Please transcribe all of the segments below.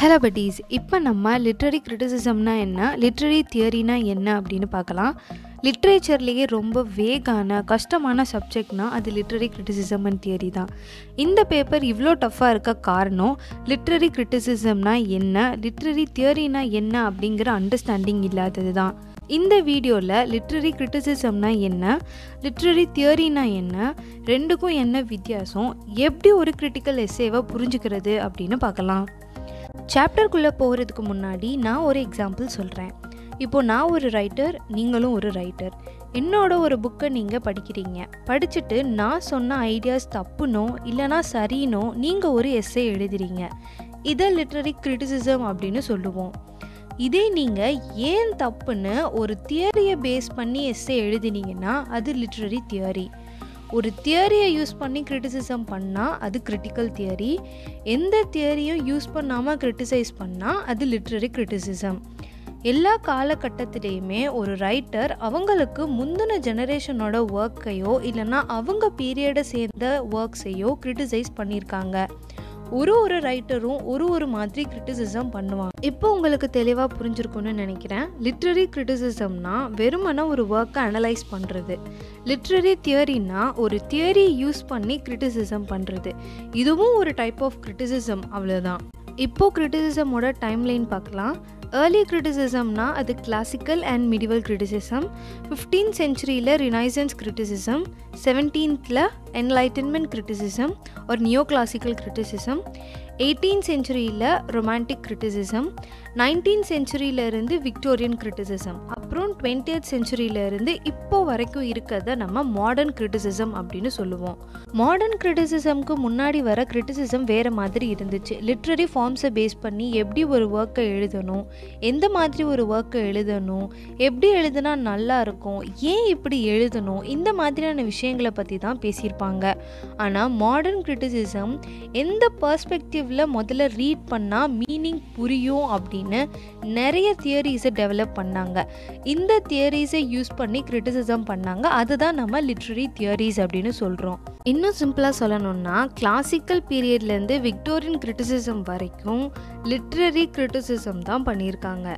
Hello buddies இப்போ நம்ம literary கிரிட்டிசிசம்னா என்ன லிட்ரரி தியரினா என்ன அப்படின்னு பார்க்கலாம். லிட்ரேச்சர்லேயே ரொம்ப வேகான கஷ்டமான சப்ஜெக்ட்னால் அது லிட்ரரி கிரிட்டிசிசம் அண்ட் தியரி தான். இந்த பேப்பர் இவ்வளோ டஃப்பாக இருக்க காரணம் லிட்ரரி கிரிட்டிசிசம்னா என்ன லிட்ரரி தியரினா என்ன அப்படிங்கிற அண்டர்ஸ்டாண்டிங் இல்லாதது தான். இந்த வீடியோவில் லிட்ரரி கிரிட்டிசிசம்னா என்ன லிட்ரரி தியரினா என்ன ரெண்டுக்கும் என்ன வித்தியாசம் எப்படி ஒரு கிரிட்டிக்கல் எஸ்ஸேவை புரிஞ்சுக்கிறது அப்படின்னு பார்க்கலாம். சாப்டருக்குள்ளே போகிறதுக்கு முன்னாடி நான் ஒரு எக்ஸாம்பிள் சொல்கிறேன் இப்போ நான் ஒரு ரைட்டர் நீங்களும் ஒரு ரைட்டர் என்னோட ஒரு புக்கை நீங்கள் படிக்கிறீங்க. படிச்சுட்டு நான் சொன்ன ஐடியாஸ் தப்புனோ இல்லைனா சரினோ நீங்கள் ஒரு எஸ்ஸே எழுதுறீங்க. இதை லிட்ரரி கிரிட்டிசிசம் அப்படின்னு சொல்லுவோம். இதே நீங்கள் ஏன் தப்புன்னு ஒரு தியரியை பேஸ் பண்ணி எஸ்ஸே எழுதினீங்கன்னா அது லிட்ரரி தியரி ஒரு தியரியை யூஸ் பண்ணி கிரிட்டிசிசம் பண்ணால் அது கிரிட்டிக்கல் தியரி எந்த தியரியும் யூஸ் பண்ணாமல் கிரிட்டிசைஸ் பண்ணால் அது லிட்ரரி கிரிட்டிசிசம் எல்லா காலகட்டத்திலையுமே ஒரு ரைட்டர் அவங்களுக்கு முந்தின ஜெனரேஷனோட ஒர்க்கையோ இல்லைன்னா அவங்க பீரியடை சேர்ந்த ஒர்க்ஸையோ கிரிட்டிசைஸ் பண்ணியிருக்காங்க. ஒரு ஒரு ரைட்டரும் ஒரு ஒரு மாதிரி கிரிட்டிசிசம் பண்ணுவாங்க. இப்போ உங்களுக்கு தெளிவாக புரிஞ்சிருக்கும்னு நினைக்கிறேன். லிட்ரரி கிரிட்டிசிசம்னா வெறுமனை ஒரு ஒர்க்கை அனலைஸ் பண்ணுறது லிட்ரரி தியரினா ஒரு தியரி யூஸ் பண்ணி கிரிட்டிசிசம் பண்ணுறது இதுவும் ஒரு டைப் ஆஃப் கிரிட்டிசிசம் அவ்வளோதான் இப்போது கிரிட்டிசிசமோட டைம்லைன் பார்க்கலாம். ஏர்லி கிரிட்டிசிசம்னா அது classical and medieval criticism fifteen சென்ச்சுரியில் renaissance criticism செவன்டீன்த்தில் என்லைட்டன்மெண்ட் கிரிட்டிசிசம் ஒரு நியோ கிளாசிக்கல் கிரிட்டிசிசம் எயிட்டீன் சென்ச்சுரியில் ரொமான்டிக் கிரிட்டிசிசம் நைன்டீன் சென்ச்சுரியிலேருந்து விக்டோரியன் கிரிட்டிசிசம் அப்புறம் டுவெண்ட்டியத் சென்ச்சுரியிலேருந்து இப்போ வரைக்கும் இருக்கிறத நம்ம மாடர்ன் கிரிட்டிசிசம் அப்படின்னு சொல்லுவோம். மாடர்ன் கிரிட்டிசிசம்க்கு முன்னாடி வர கிரிட்டிசிசம் வேறு மாதிரி இருந்துச்சு. லிட்ரரி ஃபார்ம்ஸை பேஸ் பண்ணி எப்படி ஒரு ஒர்க்கை எழுதணும் எந்த மாதிரி ஒரு ஒர்க்கை எழுதணும் எப்படி எழுதுனா நல்லா இருக்கும் ஏன் இப்படி எழுதணும் இந்த மாதிரியான விஷயங்களை பற்றி தான் பேசியிருப்பாங்க. ஆனால் மாடர்ன் கிரிட்டிசிசம் எந்த பர்ஸ்பெக்டிவில் முதல்ல ரீட் பண்ணால் மீனிங் புரியும் அப்படின்னு நிறைய தியரிஸை டெவலப் பண்ணாங்க. இந்த தியரிஸை யூஸ் பண்ணி கிரிட்டிசிசம் பண்ணாங்க. அதுதான் நம்ம லிட்ரரி தியரிஸ் அப்படின்னு சொல்கிறோம் இன்னும் சிம்பிளாக சொல்லணும்னா கிளாசிக்கல் பீரியட்லேருந்து விக்டோரியன் கிரிட்டிசிசம் வரைக்கும் லிட்ரரி கிரிட்டிசிசம் தான் பண்ணியிருக்காங்க.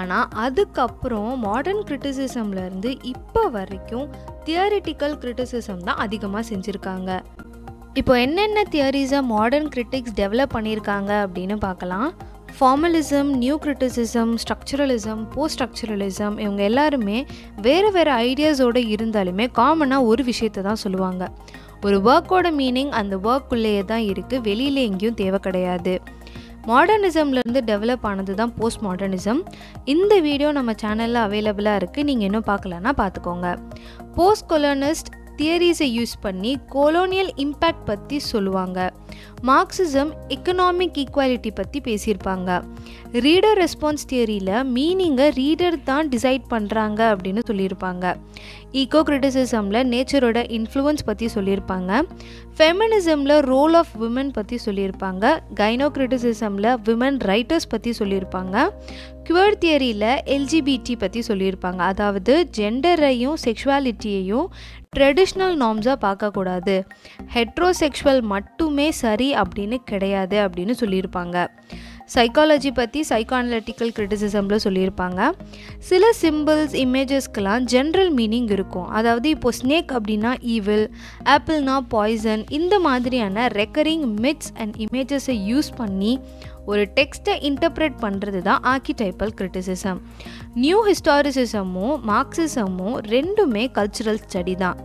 ஆனால் அதுக்கப்புறம் மாடர்ன் கிரிட்டிசிசம்லேருந்து இப்போ வரைக்கும் தியரிட்டிக்கல் கிரிட்டிசிசம் தான் அதிகமாக செஞ்சுருக்காங்க. இப்போ என்னென்ன தியரிஸை மாடர்ன் கிரிட்டிக்ஸ் டெவலப் பண்ணியிருக்காங்க அப்படின்னு பார்க்கலாம். Formalism new criticism structuralism post structuralism இவங்க எல்லாருமே வேறு வேறு ஐடியாஸோடு இருந்தாலுமே காமனாக ஒரு விஷயத்தை தான் சொல்லுவாங்க. ஒரு ஒர்க்கோட மீனிங் அந்த ஒர்க்குள்ளேயே தான் இருக்குது வெளியில் எங்கேயும் தேவை கிடையாது. மாடர்னிசம்லேருந்து டெவலப் ஆனது தான் போஸ்ட் மாடர்னிசம் இந்த வீடியோ நம்ம சேனலில் அவைலபிளாக இருக்குது நீங்கள் இன்னும் பார்க்கலன்னா பார்த்துக்கோங்க. போஸ்ட் கொலோனிஸ்ட் தியரிஸை யூஸ் பண்ணி கொலோனியல் இம்பேக்ட் பற்றி சொல்லுவாங்க. மார்க்சிசம் எக்கனாமிக் ஈக்குவாலிட்டி பற்றி பேசியிருப்பாங்க. ரீடர் ரெஸ்பான்ஸ் தியரியில் மீனிங்கை ரீடர் தான் டிசைட் பண்ணுறாங்க அப்படின்னு சொல்லியிருப்பாங்க. ஈகோ கிரிட்டிசிசமில் நேச்சரோட இன்ஃப்ளூயன்ஸ் பற்றி சொல்லியிருப்பாங்க. ஃபெமினிசமில் ரோல் ஆஃப் விமன் பற்றி சொல்லியிருப்பாங்க. கைனோ கிரிட்டிசிசமில் விமன் ரைட்டர்ஸ் பற்றி சொல்லியிருப்பாங்க. குவர் தியரியில் எல்ஜிபிடி பற்றி சொல்லியிருப்பாங்க. அதாவது ஜெண்டரையும் செக்ஷுவாலிட்டியையும் ட்ரெடிஷ்னல் நார்ம்ஸாக பார்க்கக்கூடாது. ஹெட்ரோசெக்ஷுவல் மட்டுமே சரி அப்படின்னு கிடையாது அப்படின்னு சொல்லியிருப்பாங்க. சைக்காலஜி பற்றி சைக்கானலிட்டிக்கல் கிரிட்டிசிசமில் சொல்லியிருப்பாங்க. சில சிம்பிள்ஸ் இமேஜஸ்க்கெலாம் ஜென்ரல் மீனிங் இருக்கும். அதாவது இப்போது ஸ்னேக் அப்படின்னா ஈவில் ஆப்பிள்னா பாய்சன் இந்த மாதிரியான ரெக்கரிங் மிட்ஸ் அண்ட் இமேஜஸை யூஸ் பண்ணி ஒரு டெக்ஸ்ட்டை இன்டர்பிரேட் பண்ணுறது தான் ஆர்கிடைப்பல் கிரிட்டிசிசம் நியூ ஹிஸ்டாரிசிசமும் மார்க்சிசமும் ரெண்டுமே கல்ச்சுரல் ஸ்டடி தான்.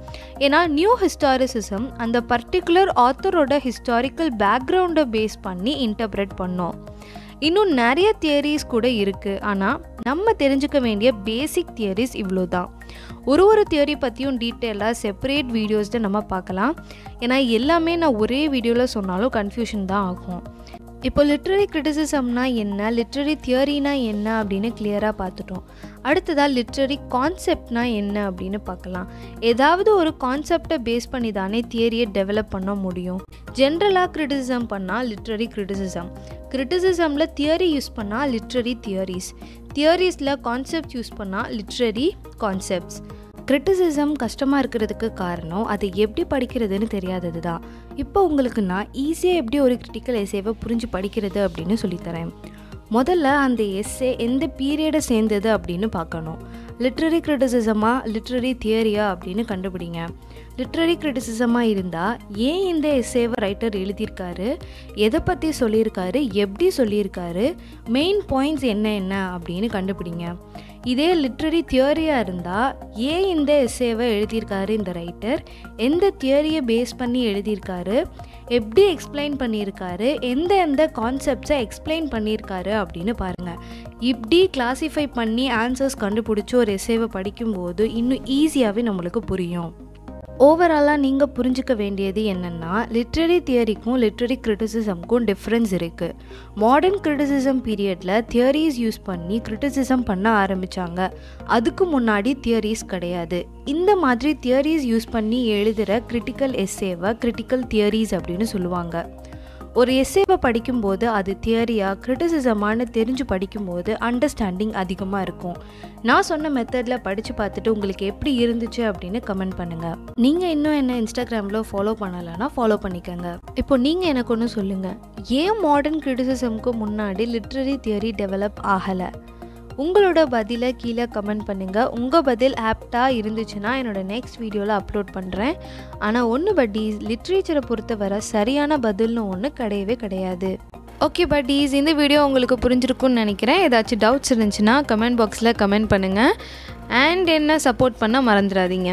ஏன்னா நியூ ஹிஸ்டாரிசிசம் அந்த பர்டிகுலர் ஆத்தரோட ஹிஸ்டாரிக்கல் பேக்ரவுண்டை பேஸ் பண்ணி இன்டர்பிரேட் பண்ணோம். இன்னும் நிறைய தியரிஸ் கூட இருக்குது ஆனால் நம்ம தெரிஞ்சுக்க வேண்டிய பேசிக் தியரிஸ் இவ்வளோ தான் ஒரு ஒரு தியரி பற்றியும் டீட்டெயிலாக செப்பரேட் வீடியோஸில் நம்ம பார்க்கலாம். ஏன்னா எல்லாமே நான் ஒரே வீடியோவில் சொன்னாலும் கன்ஃபியூஷன் தான் ஆகும். இப்போ லிட்ரரி கிரிட்டிசிசம்னா என்ன லிட்ரரி தியரினா என்ன அப்படின்னு கிளியராக பார்த்துட்டோம். அடுத்ததாக லிட்ரரி கான்செப்ட்னா என்ன அப்படின்னு பார்க்கலாம். ஏதாவது ஒரு கான்செப்டை பேஸ் பண்ணி தானே தியரியை டெவலப் பண்ண முடியும். ஜென்ரலாக கிரிட்டிசிசம் பண்ணால் லிட்ரரி கிரிட்டிசிசம் கிரிட்டிசிசமில் தியரி யூஸ் பண்ணால் லிட்ரரி தியரிஸ் தியரிஸில் கான்செப்ட் யூஸ் பண்ணால் லிட்ரரி கான்செப்ட்ஸ் கிரிட்டிசிசம் கஷ்டமாக இருக்கிறதுக்கு காரணம் அதை எப்படி படிக்கிறதுன்னு தெரியாதது தான். இப்போ உங்களுக்கு நான் ஈஸியாக எப்படி ஒரு கிரிட்டிக்கல் எஸ்ஸேவை புரிஞ்சு படிக்கிறது அப்படின்னு சொல்லித்தரேன். முதல்ல அந்த எஸ்ஸே எந்த பீரியடை சேர்ந்தது அப்படின்னு பார்க்கணும். லிட்ரரி கிரிட்டிசிசமாக லிட்ரரி தியரியா அப்படின்னு கண்டுபிடிங்க. லிட்ரரி கிரிட்டிசிசமாக இருந்தால் ஏன் இந்த எஸ்ஸேவை ரைட்டர் எழுதியிருக்காரு? எதை பற்றி சொல்லியிருக்காரு? எப்படி சொல்லியிருக்காரு? மெயின் பாயிண்ட்ஸ் என்ன என்ன அப்படின்னு கண்டுபிடிங்க. இதே லிட்ரரி தியரியாக இருந்தால் ஏன் இந்த எஸ்ஏவை எழுதியிருக்காரு இந்த ரைட்டர் எந்த தியரியை பேஸ் பண்ணி எழுதியிருக்காரு? எப்படி எக்ஸ்பிளைன் பண்ணியிருக்காரு? எந்த எந்த கான்செப்ட்ஸை எக்ஸ்பிளைன் பண்ணியிருக்காரு அப்படின்னு பாருங்கள் இப்படி கிளாஸிஃபை பண்ணி ஆன்சர்ஸ் கண்டுபிடிச்சி ஒரு எஸ்ஏவை படிக்கும்போது இன்னும் ஈஸியாகவே நம்மளுக்கு புரியும். ஓவராலாக நீங்கள் புரிஞ்சிக்க வேண்டியது என்னென்னா லிட்ரரி தியரிக்கும் லிட்ரரி கிரிட்டிசிசம்க்கும் டிஃப்ரென்ஸ் இருக்குது மாடர்ன் கிரிட்டிசிசம் பீரியடில் தியரிஸ் யூஸ் பண்ணி கிரிட்டிசிசம் பண்ண ஆரம்பித்தாங்க அதுக்கு முன்னாடி தியரிஸ் கிடையாது. இந்த மாதிரி தியரிஸ் யூஸ் பண்ணி எழுதுகிற கிரிட்டிக்கல் எஸ்ஸேவை கிரிட்டிக்கல் தியரிஸ் அப்படின்னு சொல்லுவாங்க. ஒரு எஸ்ஸேவை படிக்கும்போது அது தியரியாக கிரிட்டிசிசமானு தெரிஞ்சு படிக்கும்போது அண்டர்ஸ்டாண்டிங் அதிகமாக இருக்கும். நான் சொன்ன மெத்தடில் படித்து பார்த்துட்டு உங்களுக்கு எப்படி இருந்துச்சு அப்படின்னு கமெண்ட் பண்ணுங்கள் நீங்கள் இன்னும் என்ன இன்ஸ்டாகிராமில் ஃபாலோ பண்ணலைன்னா ஃபாலோ பண்ணிக்கோங்க. இப்போ நீங்கள் எனக்கு ஒன்று சொல்லுங்கள் ஏன் மாடர்ன் கிரிட்டிசிசம்க்கு முன்னாடி லிட்ரரி தியரி டெவலப் ஆகலை? உங்களோட பதிலை கீழே கமெண்ட் பண்ணுங்கள் உங்கள் பதில் ஆப்டாக இருந்துச்சுன்னா என்னோடய நெக்ஸ்ட் வீடியோவில் அப்லோட் பண்ணுறேன் ஆனால் ஒன்று பட்டீஸ் லிட்ரேச்சரை பொறுத்தவரை சரியான பதில்னு ஒன்று கிடையவே கிடையாது. ஓகே பட்டீஸ் இந்த வீடியோ உங்களுக்கு புரிஞ்சிருக்கும்னு நினைக்கிறேன். ஏதாச்சும் டவுட்ஸ் இருந்துச்சுன்னா கமெண்ட் பாக்ஸில் கமெண்ட் பண்ணுங்கள் அண்ட் என்ன சப்போர்ட் பண்ண மறந்துடாதீங்க.